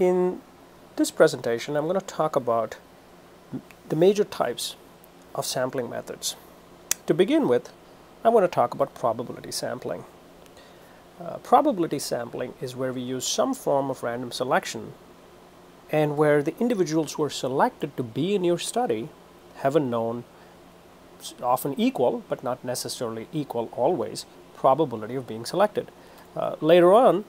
In this presentation, I'm going to talk about the major types of sampling methods. To begin with, I want to talk about probability sampling. Uh, probability sampling is where we use some form of random selection and where the individuals who are selected to be in your study have a known, often equal, but not necessarily equal always, probability of being selected. Uh, later on,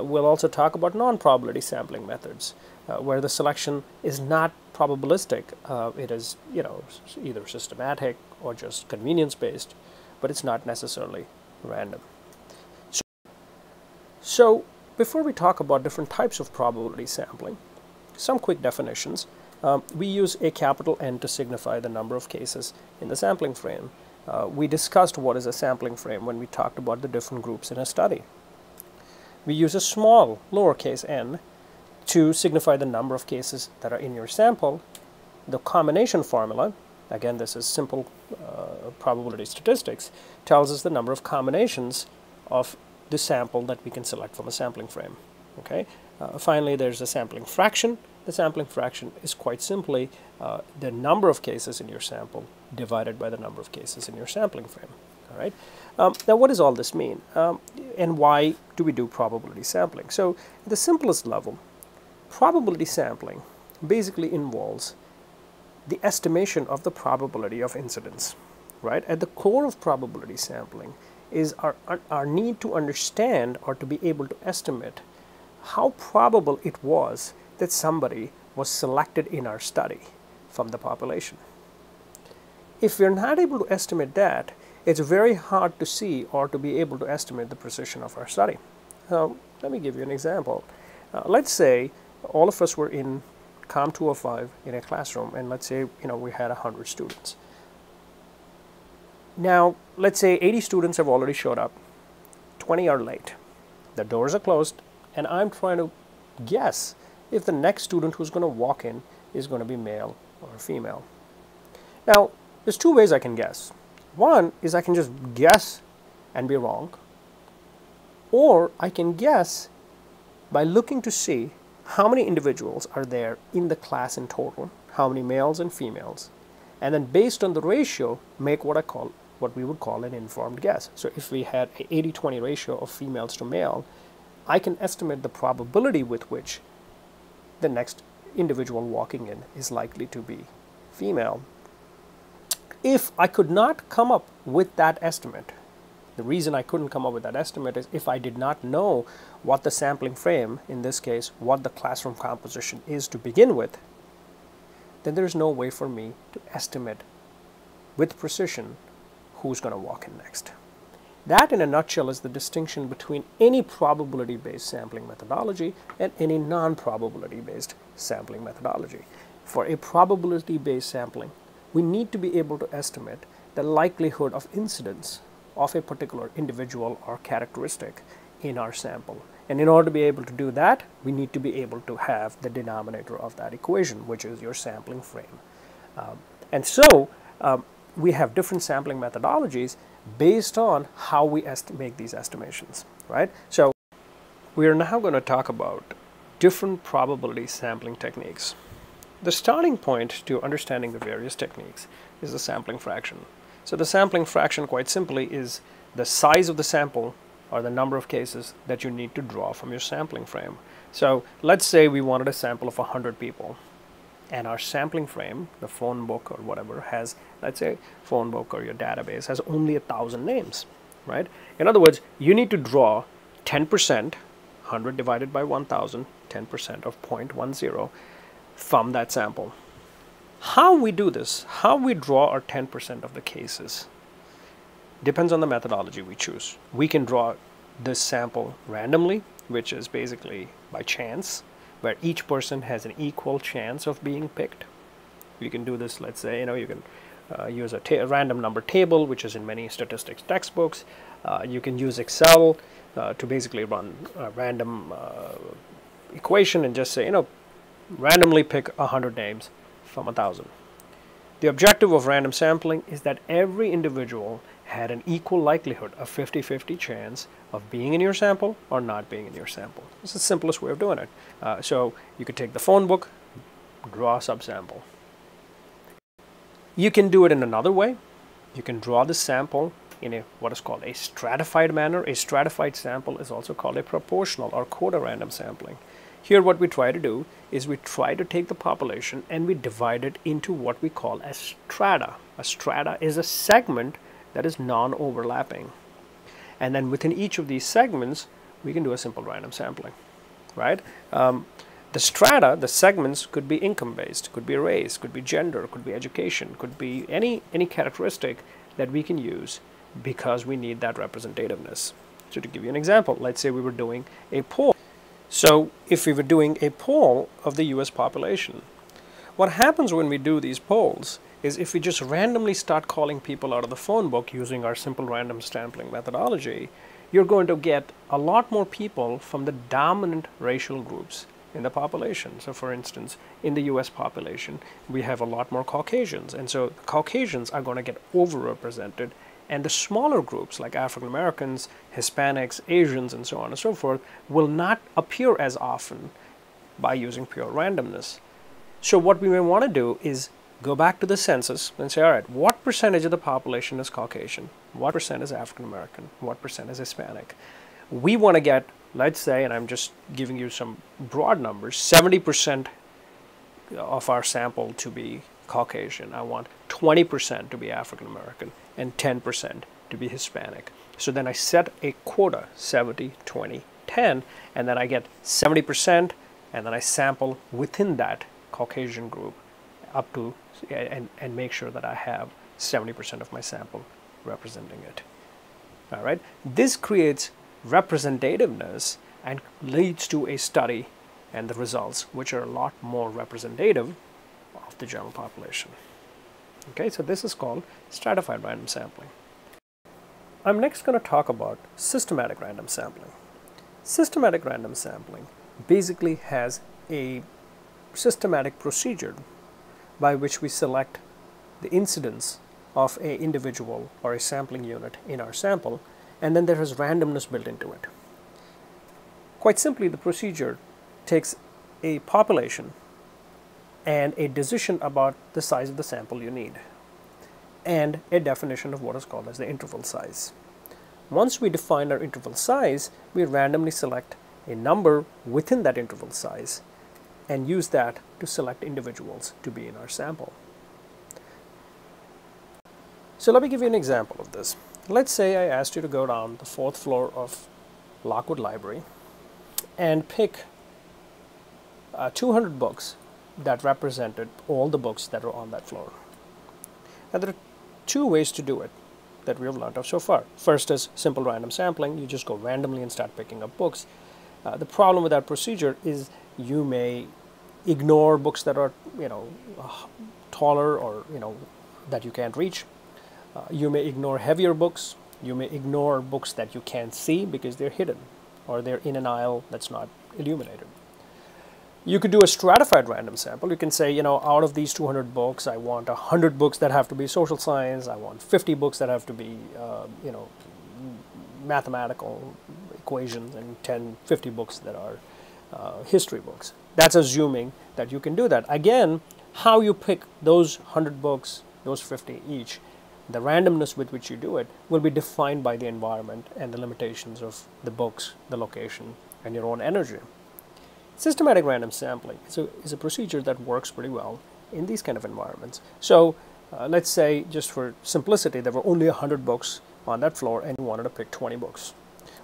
we'll also talk about non-probability sampling methods, uh, where the selection is not probabilistic. Uh, it is, you know, either systematic or just convenience-based, but it's not necessarily random. So, so, before we talk about different types of probability sampling, some quick definitions. Um, we use a capital N to signify the number of cases in the sampling frame. Uh, we discussed what is a sampling frame when we talked about the different groups in a study we use a small lowercase n to signify the number of cases that are in your sample. The combination formula, again this is simple uh, probability statistics, tells us the number of combinations of the sample that we can select from a sampling frame. Okay. Uh, finally, there's a sampling fraction. The sampling fraction is quite simply uh, the number of cases in your sample divided by the number of cases in your sampling frame. All right. Um, now, what does all this mean, um, and why do we do probability sampling? So, at the simplest level, probability sampling basically involves the estimation of the probability of incidence. Right at the core of probability sampling is our, our, our need to understand or to be able to estimate how probable it was that somebody was selected in our study from the population. If we're not able to estimate that, it's very hard to see or to be able to estimate the precision of our study. So let me give you an example. Uh, let's say all of us were in COM 205 in a classroom and let's say you know we had 100 students. Now let's say 80 students have already showed up, 20 are late. The doors are closed and I'm trying to guess if the next student who's going to walk in is going to be male or female. Now there's two ways I can guess. One is I can just guess and be wrong, or I can guess by looking to see how many individuals are there in the class in total, how many males and females, and then based on the ratio, make what I call what we would call an informed guess. So if we had a 80-20 ratio of females to male, I can estimate the probability with which the next individual walking in is likely to be female if I could not come up with that estimate, the reason I couldn't come up with that estimate is if I did not know what the sampling frame, in this case, what the classroom composition is to begin with, then there's no way for me to estimate with precision who's going to walk in next. That, in a nutshell, is the distinction between any probability-based sampling methodology and any non-probability-based sampling methodology. For a probability-based sampling, we need to be able to estimate the likelihood of incidence of a particular individual or characteristic in our sample. And in order to be able to do that, we need to be able to have the denominator of that equation, which is your sampling frame. Um, and so um, we have different sampling methodologies based on how we make these estimations, right? So we are now going to talk about different probability sampling techniques. The starting point to understanding the various techniques is the sampling fraction. So the sampling fraction quite simply is the size of the sample or the number of cases that you need to draw from your sampling frame. So let's say we wanted a sample of 100 people and our sampling frame, the phone book or whatever, has, let's say, phone book or your database has only a thousand names, right? In other words, you need to draw 10%, 100 divided by 1,000, 10% of 0.10 from that sample. How we do this, how we draw our 10% of the cases, depends on the methodology we choose. We can draw this sample randomly, which is basically by chance, where each person has an equal chance of being picked. You can do this, let's say, you know, you can uh, use a, a, random number table, which is in many statistics textbooks. Uh, you can use Excel uh, to basically run a random uh, equation and just say, you know, randomly pick 100 names from 1,000. The objective of random sampling is that every individual had an equal likelihood, a 50-50 chance of being in your sample or not being in your sample. It's the simplest way of doing it. Uh, so you could take the phone book, draw a subsample. You can do it in another way. You can draw the sample in a what is called a stratified manner. A stratified sample is also called a proportional or quota random sampling. Here what we try to do is we try to take the population and we divide it into what we call a strata. A strata is a segment that is non-overlapping. And then within each of these segments, we can do a simple random sampling, right? Um, the strata, the segments could be income based, could be race, could be gender, could be education, could be any, any characteristic that we can use because we need that representativeness. So to give you an example, let's say we were doing a poll so if we were doing a poll of the US population, what happens when we do these polls is if we just randomly start calling people out of the phone book using our simple random sampling methodology, you're going to get a lot more people from the dominant racial groups in the population. So for instance, in the US population, we have a lot more Caucasians. And so Caucasians are going to get overrepresented and the smaller groups like African Americans, Hispanics, Asians, and so on and so forth will not appear as often by using pure randomness. So what we may want to do is go back to the census and say, all right, what percentage of the population is Caucasian? What percent is African American? What percent is Hispanic? We want to get, let's say, and I'm just giving you some broad numbers, 70% of our sample to be Caucasian. I want 20% to be African American and 10% to be Hispanic. So then I set a quota 70, 20, 10, and then I get 70%, and then I sample within that Caucasian group up to and, and make sure that I have 70% of my sample representing it. All right, this creates representativeness and leads to a study and the results, which are a lot more representative of the general population. Okay, so this is called stratified random sampling. I'm next going to talk about systematic random sampling. Systematic random sampling basically has a systematic procedure by which we select the incidence of a individual or a sampling unit in our sample and then there is randomness built into it. Quite simply the procedure takes a population and a decision about the size of the sample you need and a definition of what is called as the interval size. Once we define our interval size, we randomly select a number within that interval size and use that to select individuals to be in our sample. So let me give you an example of this. Let's say I asked you to go down the fourth floor of Lockwood Library and pick uh, 200 books that represented all the books that are on that floor. And there are two ways to do it that we have learned of so far. First is simple random sampling. You just go randomly and start picking up books. Uh, the problem with that procedure is you may ignore books that are, you know, uh, taller or, you know, that you can't reach. Uh, you may ignore heavier books. You may ignore books that you can't see because they're hidden or they're in an aisle that's not illuminated. You could do a stratified random sample. You can say, you know, out of these 200 books, I want 100 books that have to be social science. I want 50 books that have to be, uh, you know, mathematical equations and 10, 50 books that are uh, history books. That's assuming that you can do that. Again, how you pick those 100 books, those 50 each, the randomness with which you do it will be defined by the environment and the limitations of the books, the location, and your own energy. Systematic random sampling is a, is a procedure that works pretty well in these kind of environments. So uh, let's say, just for simplicity, there were only 100 books on that floor and you wanted to pick 20 books.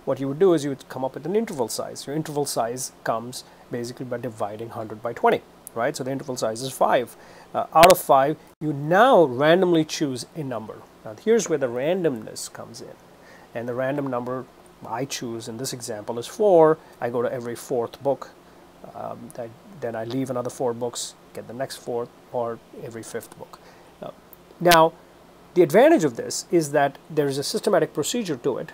What you would do is you would come up with an interval size. Your interval size comes basically by dividing 100 by 20, right? So the interval size is 5. Uh, out of 5, you now randomly choose a number. Now here's where the randomness comes in. And the random number I choose in this example is 4. I go to every fourth book um, then I leave another four books, get the next fourth, or every fifth book. Now, the advantage of this is that there is a systematic procedure to it.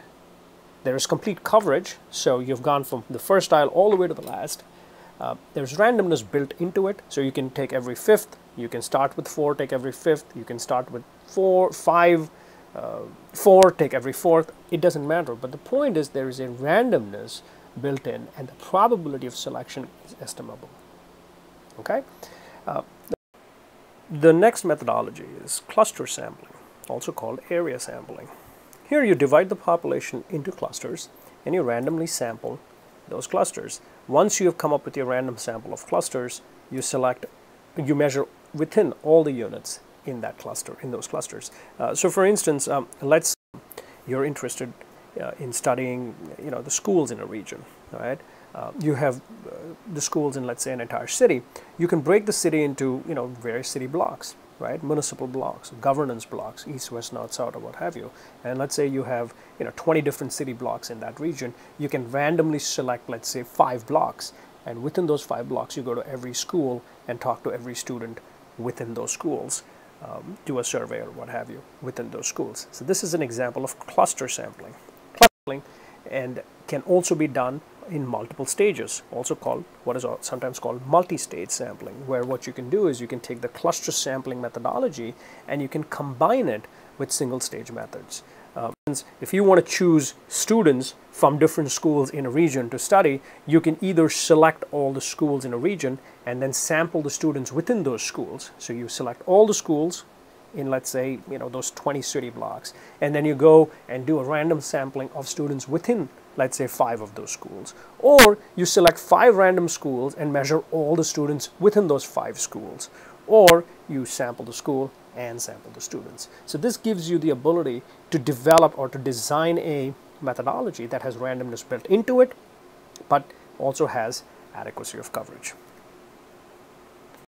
There is complete coverage, so you've gone from the first aisle all the way to the last. Uh, there's randomness built into it, so you can take every fifth. You can start with four, take every fifth. You can start with four, five, uh, four, take every fourth. It doesn't matter. But the point is there is a randomness built in and the probability of selection is estimable. Okay? Uh, the next methodology is cluster sampling, also called area sampling. Here you divide the population into clusters and you randomly sample those clusters. Once you have come up with your random sample of clusters, you select, you measure within all the units in that cluster, in those clusters. Uh, so for instance, um, let's you're interested uh, in studying, you know, the schools in a region, right? Uh, you have uh, the schools in, let's say, an entire city. You can break the city into, you know, various city blocks, right? Municipal blocks, governance blocks, east, west, north, south, or what have you. And let's say you have, you know, 20 different city blocks in that region. You can randomly select, let's say, five blocks. And within those five blocks, you go to every school and talk to every student within those schools um, do a survey or what have you within those schools. So this is an example of cluster sampling. And can also be done in multiple stages, also called what is sometimes called multi-stage sampling, where what you can do is you can take the cluster sampling methodology and you can combine it with single stage methods. Um, if you want to choose students from different schools in a region to study, you can either select all the schools in a region and then sample the students within those schools. So you select all the schools in let's say you know those 20 city blocks and then you go and do a random sampling of students within let's say five of those schools or you select five random schools and measure all the students within those five schools or you sample the school and sample the students. So this gives you the ability to develop or to design a methodology that has randomness built into it, but also has adequacy of coverage.